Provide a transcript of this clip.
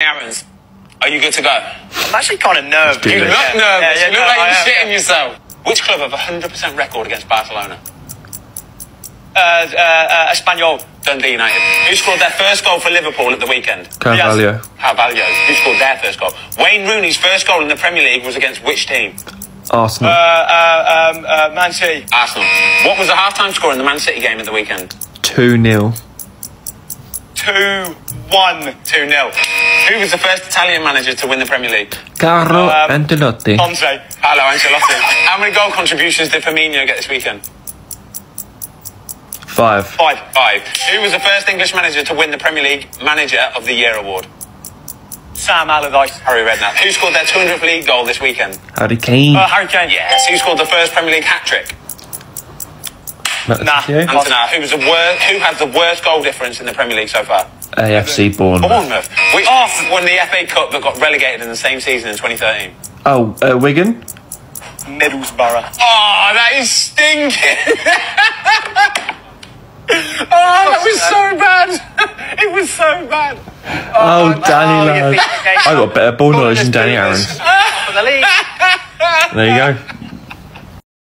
Aarons, are you good to go? I'm actually kind of nervous. You it. look nervous. you look no, like I you're am, shitting yeah. yourself. Which club have a 100% record against Barcelona? Uh, uh, uh, Espanyol. Dundee United. Who scored their first goal for Liverpool at the weekend? Carvalho. Carvalho. Who scored their first goal? Wayne Rooney's first goal in the Premier League was against which team? Arsenal. Uh, uh, um, uh, Man City. Arsenal. What was the halftime score in the Man City game at the weekend? 2 0. 2 1. 2 0. Who was the first Italian manager to win the Premier League? Carlo Um, Ancelotti. Conte. Hello, Ancelotti. How many goal contributions did Firmino get this weekend? 5. 5. Five. Who was the first English manager to win the Premier League Manager of the Year award? Sam Allardyce. Harry Redknapp. Who scored their 200th league goal this weekend? Harry Kane. Uh, Harry Kane. Yes. Who scored the first Premier League hat trick? That's nah. you. Antona. Who was the worst? Who has the worst goal difference in the Premier League so far? AFC Bournemouth. Bournemouth. Which oh. won the FA Cup but got relegated in the same season in 2013? Oh, uh, Wigan. Middlesbrough. Oh, that is stinking. oh, that was so bad. it was so bad. Oh, Danny you lad. I got better ball knowledge than Danny Aaron. For the league. There you go.